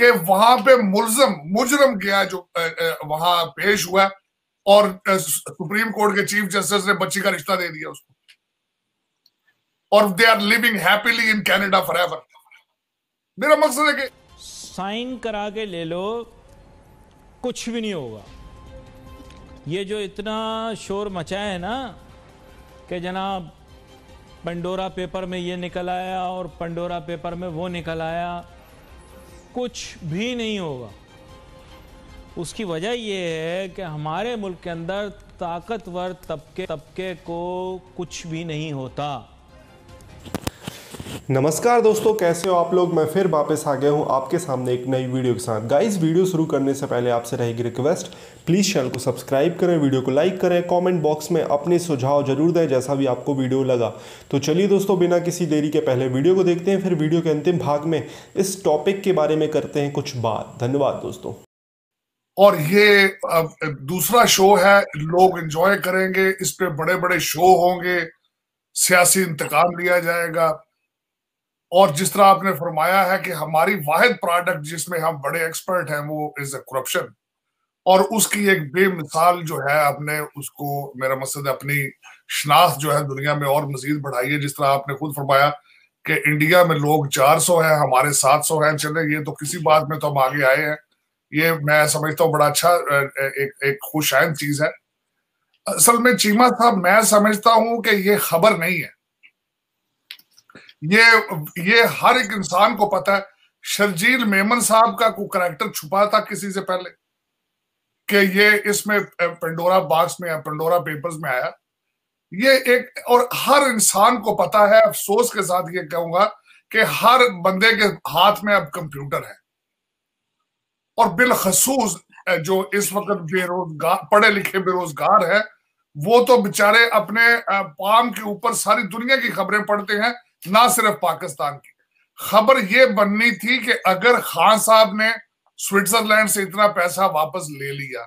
कि वहाँ पे मुलजम, मुजरम गया जो वहाँ पेश हुआ और सुप्रीम कोर्ट के चीफ जस्टिस ने बच्ची का रिश्ता दे दिया उसको। और they are living happily in Canada for ever मेरा मकसद है कि साइन करा के ले लो, कुछ भी नहीं होगा। ये जो इतना शोर मचा है ना, कि जनाब पंडोरा पेपर में ये निकल आया और पंडोरा पेपर में वो निकल आया। कुछ भी नहीं होगा। उसकी वजह यह है कि हमारे मुल्क के अंदर ताकतवर तबके तबके को कुछ भी नहीं होता। नमस्कार दोस्तों, कैसे हो आप लोग? मैं फिर वापस आ गया हूँ आपके सामने एक नई वीडियो के साथ। गाइस वीडियो शुरू करने से पहले आपसे रहेगी रिक्वेस्ट प्लीज़ चैनल को सब्सक्राइब करें, वीडियो को लाइक करें कमेंट बॉक्स में अपने सुझाव ज़रूर दें जैसा भी आपको वीडियो लगा। तो चलिए दोस्तों, बिना किसी देरी के पहले वीडियो को देखते हैं, फिर वीडियो के अंतिम भाग में इस टॉपिक के बारे में करते हैं कुछ बात। धन्यवाद दोस्तों। और ये दूसरा शो है, लोग एंजॉय करेंगे, इस पे बड़े बड़े शो होंगे, सियासी इंतकाम लिया जाएगा। और जिस तरह आपने फरमाया है कि हमारी वाहिद प्रोडक्ट जिसमें हम बड़े एक्सपर्ट हैं, वो इज़ अ करप्शन और उसकी एक बेमिसाल जो है, आपने उसको मेरा मकसद अपनी शनाख्त जो है दुनिया में और मजीद बढ़ाई है। जिस तरह आपने खुद फरमाया कि इंडिया में लोग 400 हैं, हमारे 700 हैं, चले, ये तो किसी बात में तो हम आगे आए हैं। ये मैं समझता हूँ बड़ा अच्छा एक एक खुशाइन चीज़ है। असल में चीमा साहब, मैं समझता हूँ कि ये खबर नहीं है। ये ये हर एक इंसान को पता है, शर्जील मेमन साहब का कोई करेक्टर छुपा था किसी से पहले, कि ये इसमें पेंडोरा बॉक्स में या पेंडोरा पेपर्स में आया। ये एक, और हर इंसान को पता है, अफसोस के साथ ये कहूँगा, कि हर बंदे के हाथ में अब कंप्यूटर है। और बिलखसूस जो इस वक्त बेरोजगार, पढ़े लिखे बेरोजगार है, वो तो बेचारे अपने पाम के ऊपर सारी दुनिया की खबरें पढ़ते हैं ना सिर्फ़ पाकिस्तान की। खबर ये बननी थी कि अगर खान साहब ने स्विट्जरलैंड से इतना पैसा वापस ले लिया,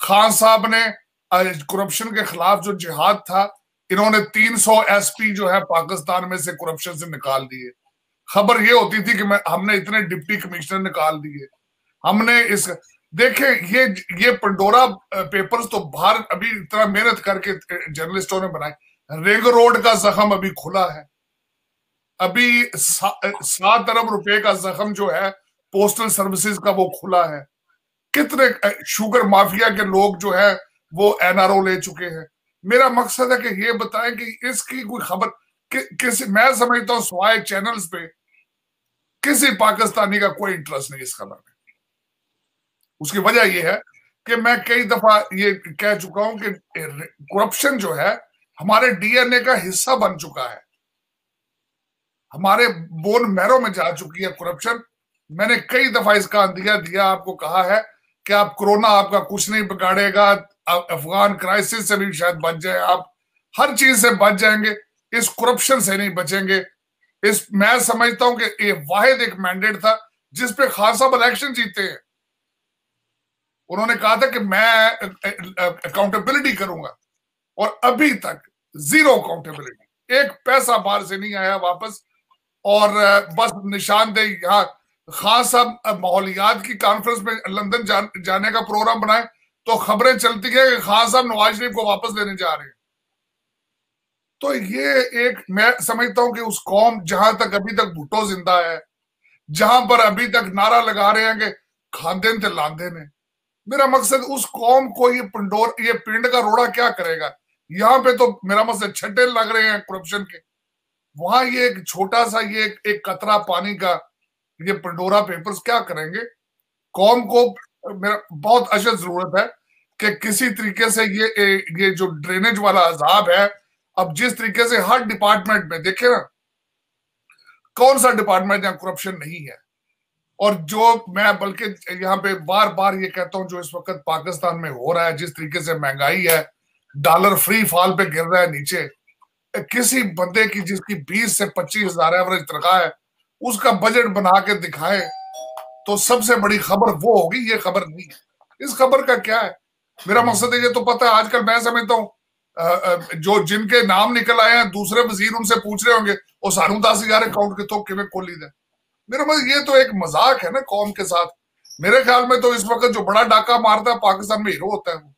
खान साहब ने करप्शन के खिलाफ जो जिहाद था, इन्होंने 300 एसपी जो है पाकिस्तान में से करप्शन से निकाल दिए। खबर ये होती थी कि हमने इतने डिप्टी कमिश्नर निकाल दिए। हमने इस, देखे, ये ये पंडोरा पेपर्स तो बाहर अभी इतना मेहनत करके जर्नलिस्टों ने बनाए। रिंग रोड का जख्म अभी खुला है। अभी सात अरब रुपए का जख्म जो है पोस्टल सर्विसेज़ का वो खुला है। कितने शुगर माफिया के लोग जो है वो एनआरओ ले चुके हैं। मेरा मकसद है कि ये बताएँ कि इसकी कोई खबर कि, किसी मैं समझता हूँ स्वाय चैनल्स पे किसी पाकिस्तानी का कोई इंटरेस्ट नहीं इस खबर में। उसकी वजह यह है कि मैं कई दफ़ा ये कह चुका हूँ कि करप्शन जो है हमारे डीएनए का हिस्सा बन चुका है। हमारे बोन मैरो में जा चुकी है करप्शन मैंने कई दफ़ा इसका अंदिया दिया, आपको कहा है कि आप कोरोना आपका कुछ नहीं बिगाड़ेगा अफगान क्राइसिस से भी शायद बच जाए आप। हर चीज़ से बच जाएँगे, इस करप्शन से नहीं बचेंगे। इस, मैं समझता हूँ कि ये वाहिद एक मैंडेट था जिसपे खान साहब इलेक्शन जीते हैं। उन्होंने कहा था कि मैं अकाउंटेबिलिटी करूँगा, और अभी तक ज़ीरो अकाउंटेबिलिटी एक पैसा बाहर से नहीं आया वापस और बस निशानदेही यहाँ खास साहब माहौलियात की कॉन्फ्रेंस में लंदन जा, जाने का प्रोग्राम बनाए तो खबरें चलती है कि खान साहब नवाज़ शरीफ को वापस लेने जा रहे हैं। तो ये एक मैं समझता हूँ कि उस कौम जहाँ तक अभी तक भुट्टो ज़िंदा है जहाँ पर अभी तक नारा लगा रहे हैं कि खानदे थे लांदे ने मेरा मकसद उस कौम को ये पंडोर ये पिंड का रोड़ा क्या करेगा? यहाँ पे तो मेरा मकसद छठे लग रहे हैं करप्शन के। वहाँ ये एक छोटा सा ये एक, एक कतरा पानी का ये पंडोरा पेपर्स क्या करेंगे? कौम को मेरा बहुत अशद ज़रूरत है कि किसी तरीके से ये ये जो ड्रेनेज वाला अजाब है अब जिस तरीके से हर डिपार्टमेंट में देखे ना कौन सा डिपार्टमेंट जहाँ करप्शन नहीं है? और जो मैं बल्कि यहाँ पे बार बार ये कहता हूँ जो इस वक्त पाकिस्तान में हो रहा है जिस तरीके से महँगाई है डॉलर फ्री फॉल पे गिर रहा है नीचे किसी बंदे की जिसकी बीस से पच्चीस हज़ार एवरेज तनख्वाह है, उसका बजट बना के दिखाए तो सबसे बड़ी खबर वो होगी, ये खबर नहीं है। इस खबर का क्या है? मेरा मकसद ये तो पता है, आजकल मैं समझता हूँ जो जिनके नाम निकल आए हैं, दूसरे वज़ीर उनसे पूछ रहे होंगे, वो सानू दस हज़ार अकाउंट कि खोली दे? मेरा मतलब ये तो एक मज़ाक है ना, कौम के साथ। मेरे ख्याल में तो इस वक्त जो बड़ा डाका मारता है, पाकिस्तान में हीरो होता है वो।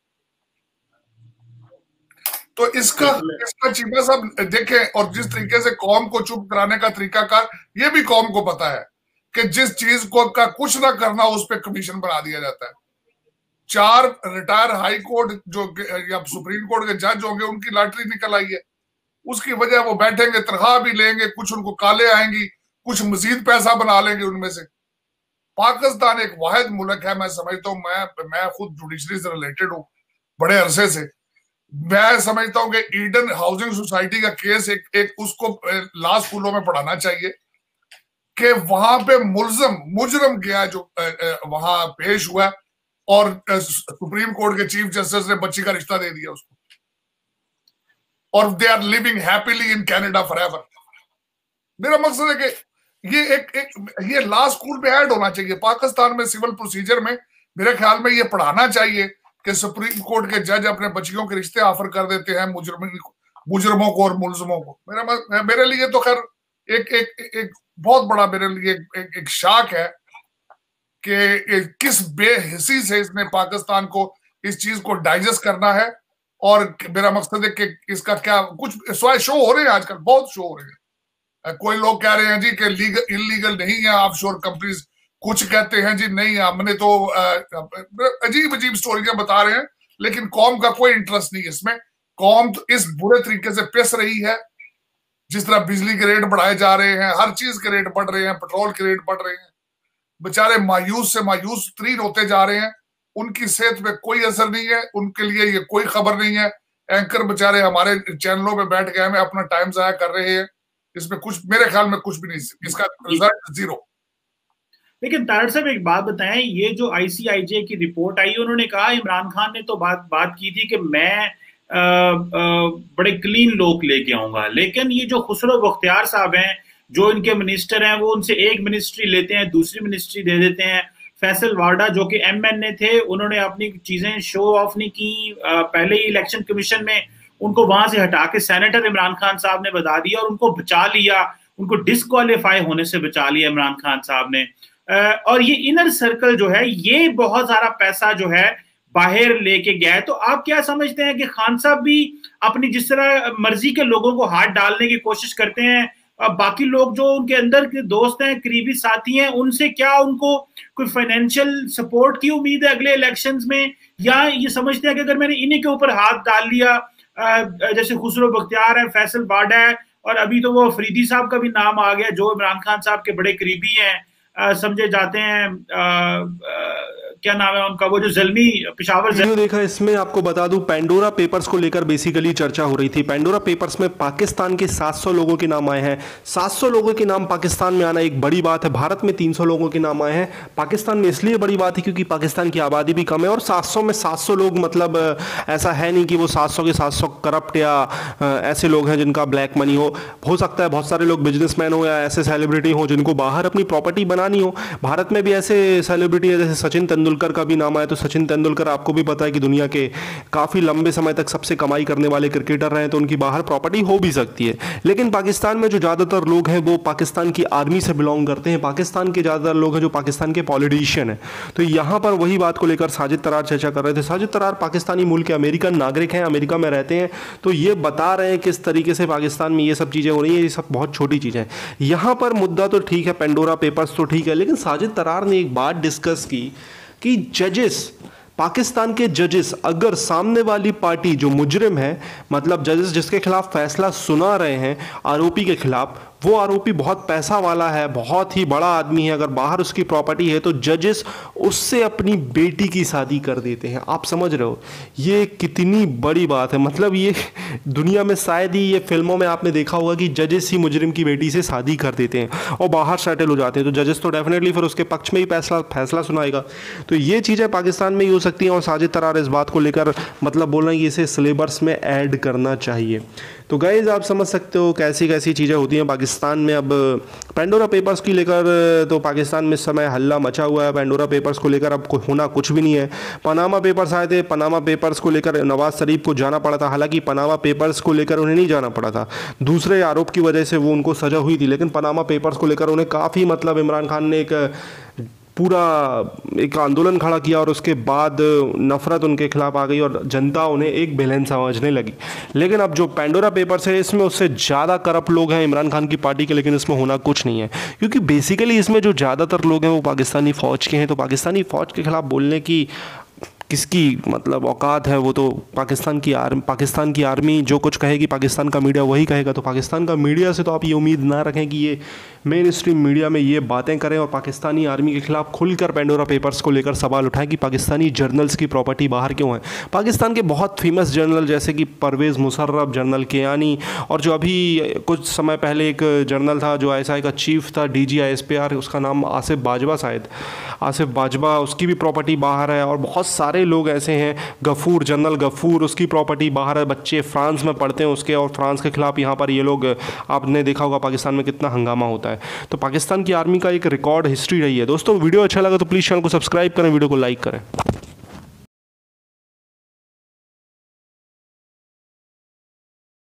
तो इसका इसका चीमा साहब देखें और जिस तरीके से कौम को चुप कराने का तरीका कार ये भी कौम को पता है कि जिस चीज़ को का कुछ ना करना उस पर कमीशन बना दिया जाता है। चार रिटायर हाई कोर्ट जो या सुप्रीम कोर्ट के जज होंगे उनकी लॉटरी निकल आई है। उसकी वजह वो बैठेंगे तनख्वाह भी लेंगे कुछ उनको काले आएँगी कुछ मजीद पैसा बना लेंगे उनमें से। पाकिस्तान एक वाहिद मुल्क है मैं समझता हूँ मैं मैं खुद जुडिशरी से रिलेटेड हूँ बड़े अरसे से। मैं समझता हूँ कि ईडन हाउसिंग सोसाइटी का केस एक एक उसको लास्ट स्कूलों में पढ़ाना चाहिए कि वहाँ पे मुलजम, मुजरम गया जो वहाँ पेश हुआ और सुप्रीम कोर्ट के चीफ जस्टिस ने बच्ची का रिश्ता दे दिया उसको। और they are living happily in Canada for ever मेरा मकसद है कि ये एक एक, ये लास्ट स्कूल में ऐड होना चाहिए। पाकिस्तान में सिविल प्रोसीजर में मेरे ख्याल में ये पढ़ाना चाहिए। कि सुप्रीम कोर्ट के जज अपने बच्चियों के रिश्ते ऑफ़र कर देते हैं मुजरम को और मुलजमों को। मेरा मेरे लिए तो खैर एक एक एक बहुत बड़ा मेरे लिए एक, एक शाक है कि किस बेहसी से इसने पाकिस्तान को इस चीज़ को डाइजेस्ट करना है और मेरा मकसद है कि इसका क्या कुछ स्वाय शो हो रहे हैं आजकल बहुत शो हो रहे हैं। कोई लोग कह रहे हैं जी कि लीगल इलीगल नहीं है ऑफ़ शोर कंपनीज़ कुछ कहते हैं जी नहीं हमने तो अजीब अजीब स्टोरियाँ बता रहे हैं लेकिन कौम का कोई इंटरेस्ट नहीं है इसमें। कौम तो इस बुरे तरीके से पिस रही है जिस तरह बिजली के रेट बढ़ाए जा रहे हैं हर चीज़ के रेट बढ़ रहे हैं पेट्रोल के रेट बढ़ रहे हैं। बेचारे मायूस से मायूस तरीन होते जा रहे हैं उनकी सेहत पे कोई असर नहीं है उनके लिए ये कोई खबर नहीं है। एंकर बेचारे हमारे चैनलों पे बैठ गए हमें अपना टाइम जाया कर रहे हैं। इसमें कुछ मेरे ख्याल में कुछ भी नहीं इसका रिज़ल्ट ज़ीरो लेकिन तारड़ साहब एक बात बताएँ ये जो आईसीआईजे की रिपोर्ट आई उन्होंने कहा इमरान खान ने तो बात बात की थी कि मैं आ, आ, बड़े क्लीन लोग लेके आऊँगा। लेकिन ये जो खुसरो बख्तियार साहब हैं जो इनके मिनिस्टर हैं वो उनसे एक मिनिस्ट्री लेते हैं दूसरी मिनिस्ट्री दे देते हैं। फैसल वाडा जो कि एम एन ए थे उन्होंने अपनी चीज़ें शो ऑफ़ नहीं की। पहले ही इलेक्शन कमीशन में उनको वहाँ से हटा के सेनेटर इमरान खान साहब ने बता दिया और उनको बचा लिया। उनको डिसक्वालीफाई होने से बचा लिया इमरान खान साहब ने। और ये इनर सर्कल जो है, ये बहुत सारा पैसा जो है बाहर लेके गया है। तो आप क्या समझते हैं कि खान साहब भी अपनी जिस तरह मर्ज़ी के लोगों को हाथ डालने की कोशिश करते हैं बाकी लोग जो उनके अंदर के दोस्त हैं, करीबी साथी हैं, उनसे क्या उनको कोई फाइनेंशियल सपोर्ट की उम्मीद है अगले इलेक्शंस में? या ये समझते हैं कि अगर मैंने इन्हीं के ऊपर हाथ डाल लिया जैसे खुसरो बख्तियार है, फैसल बाडा है, और अभी तो वो फरीदी साहब का भी नाम आ गया, जो इमरान खान साहब के बड़े करीबी हैं समझे जाते हैं क्या नाम है उनका? वो जो जलमी, पिशावर वीडियो देखा, इसमें आपको बता दूँ पेंडोरा पेपर्स को लेकर बेसिकली चर्चा हो रही थी। पेंडोरा पेपर्स में पाकिस्तान के 700 लोगों के नाम आए हैं। 700 लोगों के नाम पाकिस्तान में आना एक बड़ी बात है। भारत में 300 लोगों के नाम आए हैं। पाकिस्तान में इसलिए बड़ी बात है क्योंकि पाकिस्तान की आबादी भी कम है और सात सौ में सात सौ लोग मतलब ऐसा है नहीं कि वो सात के सात करप्ट या ऐसे लोग हैं जिनका ब्लैक मनी हो। हो सकता है बहुत सारे लोग बिजनेसमैन हो या ऐसे सेलिब्रिटी हो जिनको बाहर अपनी प्रॉपर्टी बनानी हो। भारत में भी ऐसे सेलिब्रिटी है जैसे सचिन तेंदुलकर तेंदुलकर का भी नाम आया तो सचिन तेंदुलकर, आपको भी पता है कि दुनिया के काफ़ी लंबे समय तक सबसे कमाई करने वाले क्रिकेटर रहे तो उनकी बाहर प्रॉपर्टी हो भी सकती है। लेकिन पाकिस्तान में जो ज़्यादातर लोग हैं, वो पाकिस्तान की आर्मी से बिलोंग करते हैं। पाकिस्तान के ज़्यादातर लोग हैं जो पाकिस्तान के पॉलिटिशियन हैं। तो यहाँ पर वही बात को लेकर साजिद तरार चर्चा कर रहे थे। साजिद तरार पाकिस्तानी मूल के अमेरिकन नागरिक हैं, अमेरिका में रहते हैं तो ये बता रहे हैं किस तरीके से पाकिस्तान में ये सब चीज़ें हो रही हैं। ये सब बहुत छोटी चीज़ें हैं। यहाँ पर मुद्दा तो ठीक है पेंडोरा पेपर्स तो ठीक है, लेकिन साजिद तरार ने एक बात डिस्कस की कि जजेस पाकिस्तान के जजेस अगर सामने वाली पार्टी जो मुजरिम है मतलब जजेस जिसके खिलाफ फैसला सुना रहे हैं आरोपी के खिलाफ वो आरोपी बहुत पैसा वाला है, बहुत ही बड़ा आदमी है, अगर बाहर उसकी प्रॉपर्टी है तो जजेस उससे अपनी बेटी की शादी कर देते हैं। आप समझ रहे हो? ये कितनी बड़ी बात है। मतलब ये दुनिया में शायद ही ये फ़िल्मों में आपने देखा होगा कि जजेस ही मुजरिम की बेटी से शादी कर देते हैं और बाहर सेटल हो जाते हैं। तो जजेस तो डेफिनेटली फिर उसके पक्ष में ही फैसला फैसला सुनाएगा। तो ये चीज़ें पाकिस्तान में ही हो सकती हैं और साजिद तरार इस बात को लेकर मतलब बोल रहे हैं कि इसे सिलेबस में ऐड करना चाहिए। तो गाइज़ आप समझ सकते हो कैसी कैसी चीज़ें होती हैं। पाकिस्तान में अब पेंडोरा पेपर्स की लेकर तो पाकिस्तान में इस समय हल्ला मचा हुआ है। पेंडोरा पेपर्स को लेकर अब होना कुछ भी नहीं है। पनामा पेपर्स आए थे। पनामा पेपर्स को लेकर नवाज़ शरीफ को जाना पड़ा था। हालाँकि पनामा पेपर्स को लेकर उन्हें नहीं जाना पड़ा था। दूसरे आरोप की वजह से वो उनको सजा हुई थी। लेकिन पनामा पेपर्स को लेकर उन्हें काफ़ी मतलब इमरान खान ने एक पूरा एक आंदोलन खड़ा किया और उसके बाद नफरत उनके खिलाफ आ गई और जनता उन्हें एक बेलन समझने लगी। लेकिन अब जो पेंडोरा पेपर्स है, इसमें उससे ज़्यादा करप्ट लोग हैं इमरान खान की पार्टी के, लेकिन इसमें होना कुछ नहीं है। क्योंकि बेसिकली इसमें जो ज़्यादातर लोग हैं, वो पाकिस्तानी फ़ौज के हैं तो पाकिस्तानी फ़ौज के खिलाफ बोलने की किसकी मतलब औकात है, वो तो पाकिस्तान की आर्मी, पाकिस्तान की आर्मी जो कुछ कहेगी, पाकिस्तान का मीडिया वही कहेगा। तो पाकिस्तान का मीडिया से तो आप ये उम्मीद ना रखें कि ये मेन स्ट्रीम मीडिया में ये बातें करें और पाकिस्तानी आर्मी के खिलाफ खुलकर पेंडोरा पेपर्स को लेकर सवाल उठाएँ कि पाकिस्तानी जर्नल्स की प्रॉपर्टी बाहर क्यों है। पाकिस्तान के बहुत फ़ेमस जर्नल जैसे कि परवेज़ मुशर्रफ जर्नल केयानी और जो अभी कुछ समय पहले एक जर्नल था जो आईएसआई का चीफ था डी जी उसका नाम आसिफ बाजवा शायद। आसिफ बाजवा, उसकी भी प्रॉपर्टी बाहर है और बहुत सारे लोग ऐसे हैं, गफूर जनरल गफूर, उसकी प्रॉपर्टी बाहर है। बच्चे फ्रांस में पढ़ते हैं उसके और फ्रांस के खिलाफ यहाँ पर ये लोग, आपने देखा होगा पाकिस्तान में कितना हंगामा होता है तो पाकिस्तान की आर्मी का एक रिकॉर्ड हिस्ट्री रही है। दोस्तों, वीडियो अच्छा लगा तो प्लीज़ चैनल को सब्सक्राइब करें, वीडियो को लाइक करें।